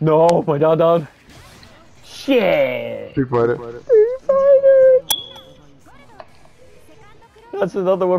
No, my dad dad. Shit. Street Fighter. Street Fighter. That's another one